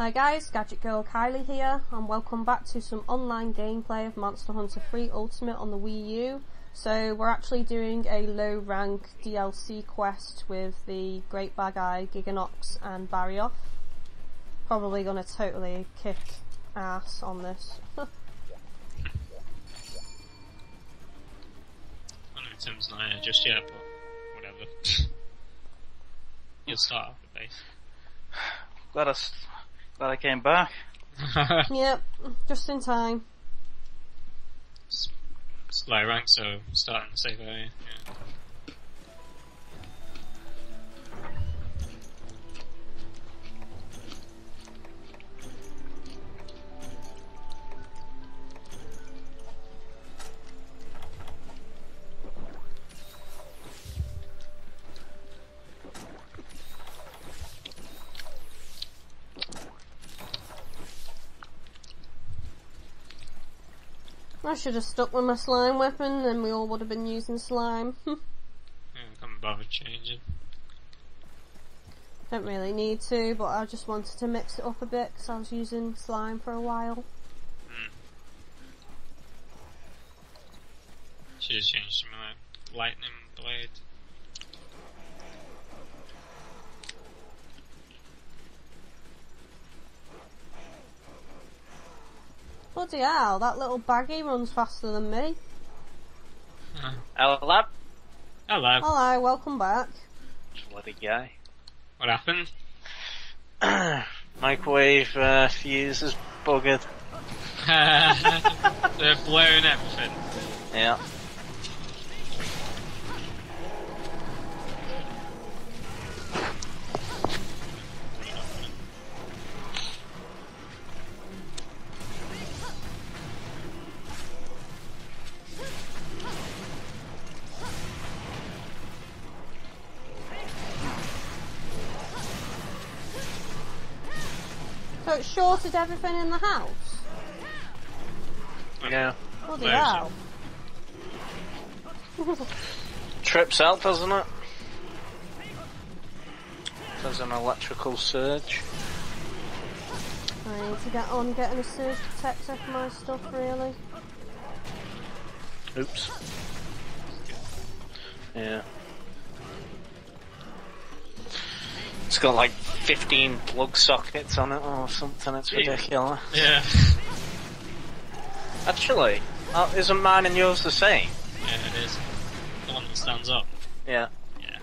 Hi guys, Gadget Girl Kylie here, and welcome back to some online gameplay of Monster Hunter 3 Ultimate on the Wii U. So we're actually doing a low rank DLC quest with the Great Bag Eye, Gigginox and Barioth. Probably gonna totally kick ass on this. I know Tim's not here just yet, but whatever. You'll start off the base. Glad I, s- glad I came back. yep, just in time. Slow rank, so starting to save area. Yeah. I should have stuck with my slime weapon, then we all would have been using slime. Yeah, can't bother changing. Don't really need to, but I just wanted to mix it up a bit because I was using slime for a while. Hmm. Should have changed to my lightning blade. Bloody hell, that little Baggi runs faster than me. Hello, lab. Hello. Hello, welcome back. Bloody guy. What happened? Microwave uh, fuse is buggered. They're blowing everything. Yeah. So it shorted everything in the house? Yeah. Bloody hell. Trips out, doesn't it? There's an electrical surge. I need to get on getting a surge protector for my stuff, really. Oops. Yeah. It's got like 15 plug sockets on it or something, it's ridiculous. Yeah. Actually, uh, isn't mine and yours the same? Yeah, it is. The one that stands up. Yeah. Yeah.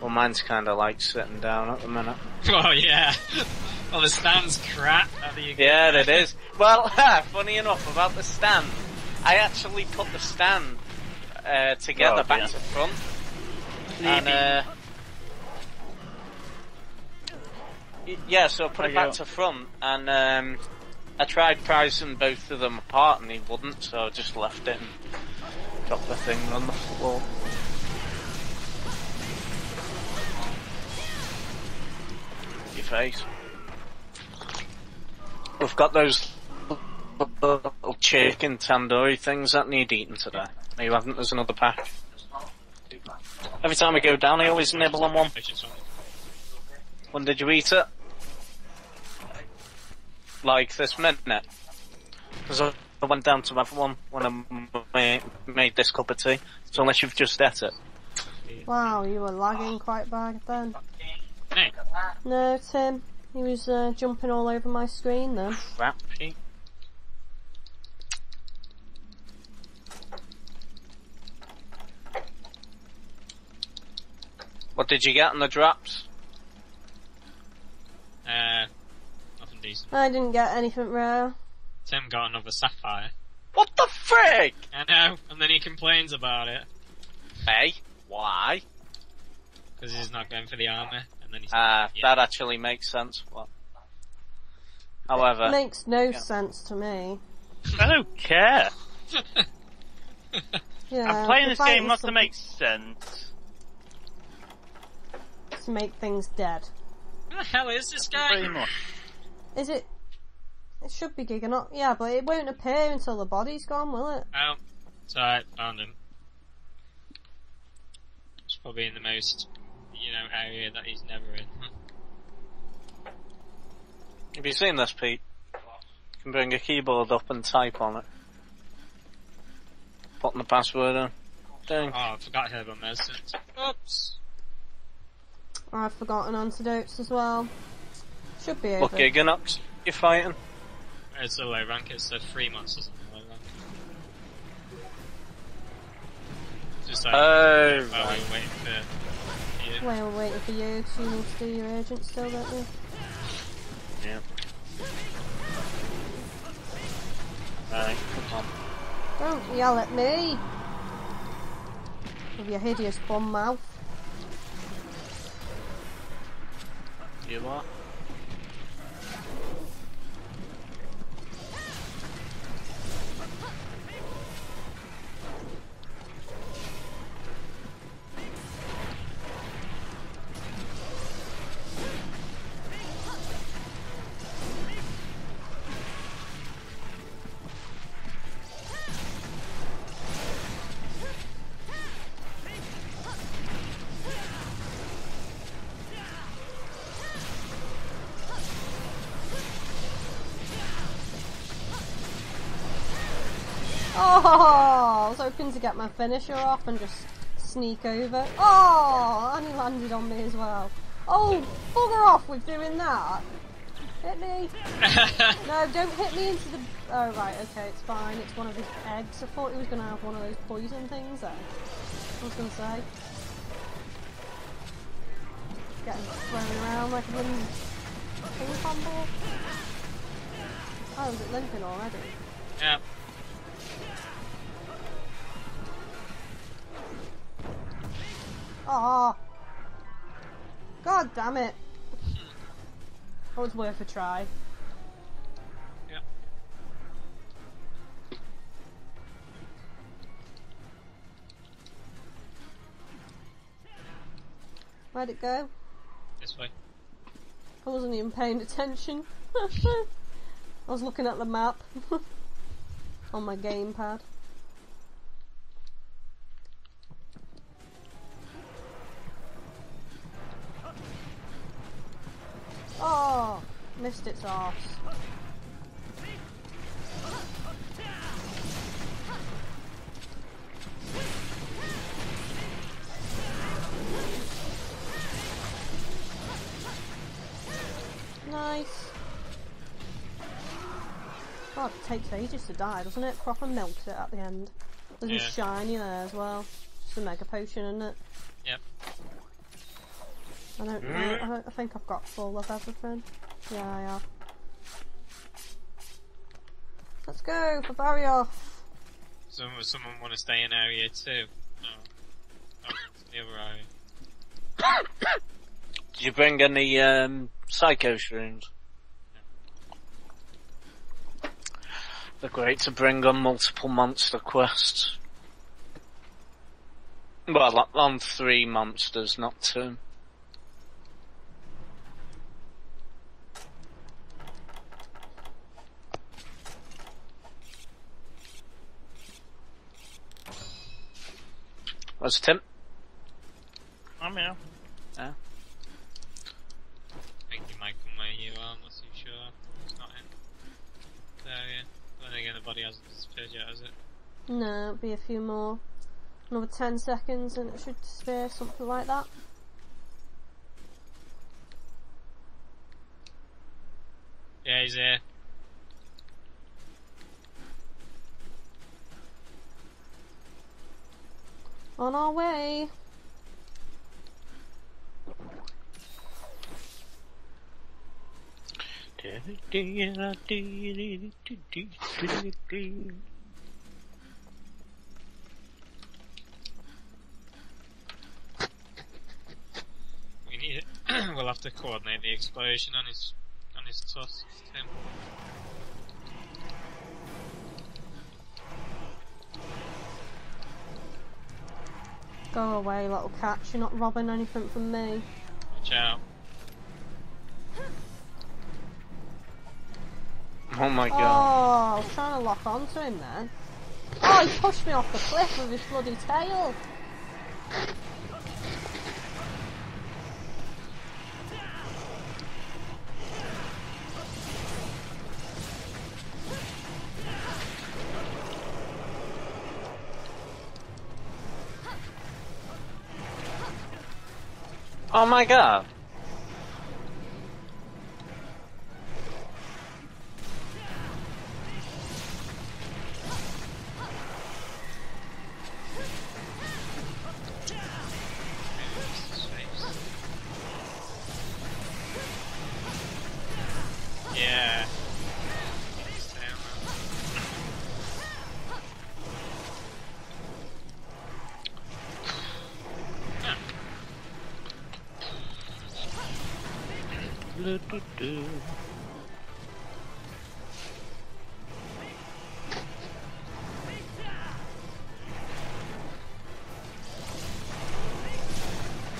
Well, mine's kinda like sitting down at the minute. Oh yeah. Well, the stand's crap. You Yeah, that? it is. Well, funny enough about the stand, I actually put the stand uh, together Oh, back yeah. to front, and uh, yeah, so I put it back go. to front, and um, I tried pricing both of them apart, and he wouldn't, so I just left it and dropped the thing on the floor. Your face. We've got those little chicken tandoori things that need eating today. No, you haven't. There's another pack. Every time I go down, I always nibble on one. When did you eat it? Like this minute. Because I went down to have one when I made this cup of tea. So unless you've just ate it. Wow, you were lagging quite bad then. Hey, No, Tim. He was uh, jumping all over my screen then. Crap, Pete. What did you get on the drops? Uh, nothing decent. I didn't get anything rare. Tim got another sapphire. What the frig? I know, and then he complains about it Hey, why? because he's not going for the armor, and then he's Ah, yeah. that actually makes sense. What? However, Makes no yeah. sense to me. I don't care. Yeah, I'm playing this game is not to make sense. to make things dead. Who the hell is this Pretty guy? much. Is it? It should be Gigginox. Yeah, but it won't appear until the body's gone, will it? Oh, it's alright, found him. It's probably in the most, you know, area that he's never in. Hmm. Have you seen this, Pete? You can bring a keyboard up and type on it. Putting the password in. Ding. Oh, I forgot herbal medicines. Oops. I've forgotten antidotes as well. Should be over. Look, Gigginox, you're fighting. It's a low rank, it's a three months or something like that. Just like, Oh, while right. we were waiting for you. Well, we're waiting for you to need to do your agent still, don't you? Yeah. Right, come on. Don't yell at me! With your hideous bum mouth. You are. Hoping to get my finisher off and just sneak over. Oh, and he landed on me as well. Oh, bugger off with doing that. Hit me. No, don't hit me into the... Oh, right, okay, it's fine. It's one of his eggs. I thought he was going to have one of those poison things there. I was going to say. Getting thrown around like a little ping pong ball. Oh, is it limping already? Yeah. Ah! God damn it! That was worth a try. Yeah. Where'd it go? This way. I wasn't even paying attention. I was looking at the map on my gamepad. Oh, missed its arse. Nice. God, it takes ages to die, doesn't it? Proper melts it at the end. There's Yeah. a shiny there as well. Just a mega potion, isn't it? Yep. I don't know. I, don't, I think I've got full of everything. Yeah, I have. Let's go for Barrier. So, someone want to stay in area two? No. Oh, the other area. Did you bring any um, psychoserums? They're great to bring on multiple monster quests. Well, on three monsters, not two. Where's Tim? I'm here. I think you, might come where you are, I'm not too sure. It's not in the area. I don't think anybody hasn't disappeared yet, has it? No, it'll be a few more. Another 10 seconds and it should disappear, something like that. Yeah, he's here. On our way. We need it. we'll have to coordinate the explosion on his on his tusks, Tim. Go away, little cat. You're not robbing anything from me. Watch out. Oh my Oh, god. I was trying to lock onto him then. Oh, he pushed me off the cliff with his bloody tail. Oh my god.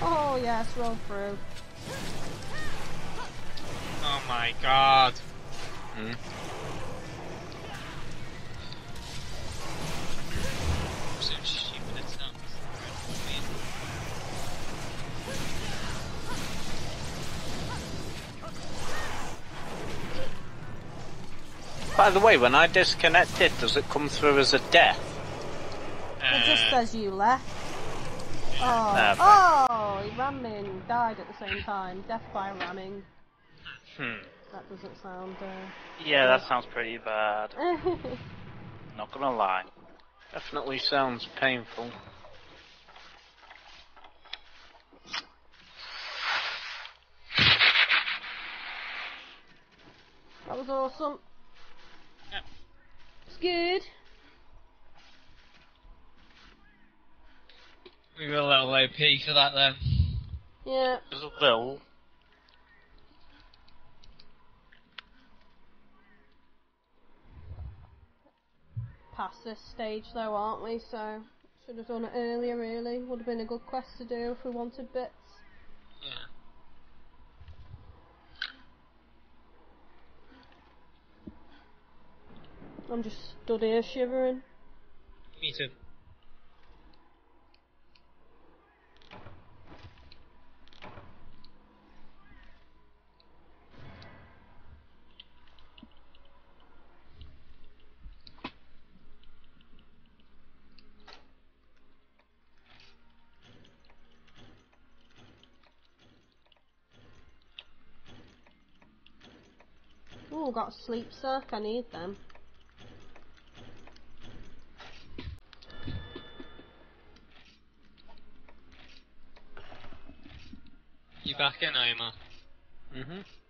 Oh yes, roll through. Oh my god. Hmm. By the way, when I disconnect it, does it come through as a death? It just Uh, says you left. Oh, Ah, oh, he ran me and died at the same time. Death by ramming. Hmm. That doesn't sound. Yeah, that sounds pretty bad. Uh... Not gonna lie. Definitely sounds painful. that was awesome. Yep. It's good. we were a little OP for that then. Yeah. There's a little. Past this stage though, aren't we? So should have done it earlier. Really, would have been a good quest to do if we wanted bits. Yeah. I'm just stood here shivering. Me too. Got sleep sack. I need them. You back in, Omar? Mm-hmm. You got